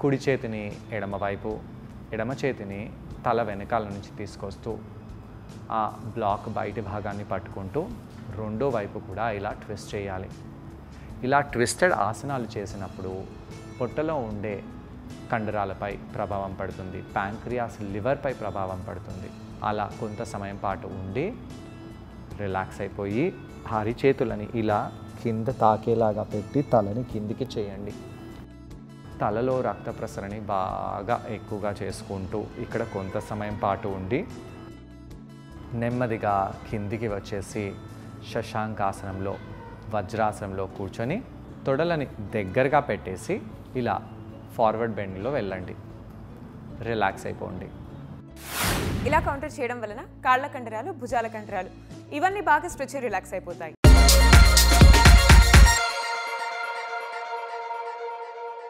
కుడి చేతిని ఎడమవైపు ఎడమ చేతిని తల వెనకాల నుంచి తీసుకొస్తూ ఆ బ్లాక్ బయటి భాగాన్ని పట్టుకుంటూ రెండో వైపు కూడా ఇలా ట్విస్ట్ చేయాలి. ఇలా ట్విస్టెడ్ ఆసనాలు చేసినప్పుడు పొట్టలో ఉండే కండరాలపై ప్రభావం పడుతుంది. ప్యాంక్రియాస్ లివర్పై ప్రభావం పడుతుంది. అలా కొంత సమయం పాటు ఉండి రిలాక్స్ అయిపోయి అరిచేతులని ఇలా కింద తాకేలాగా పెట్టి తలని కిందికి చేయండి. తలలో రక్త ప్రసరణని బాగా ఎక్కువగా చేసుకుంటూ ఇక్కడ కొంత సమయం పాటు ఉండి నెమ్మదిగా కిందికి వచ్చేసి శశాంకాసనంలో వజ్రాసనంలో కూర్చొని తొడలని దగ్గరగా పెట్టేసి ఇలా ఫార్వర్డ్ బెండ్లో వెళ్ళండి. రిలాక్స్ అయిపోండి. ఇలా కౌంటర్ చేయడం వలన కాళ్ళ కండరాలు భుజాల కండరాలు ఇవన్నీ బాగా స్ట్రెచ్ రిలాక్స్ అయిపోతాయి.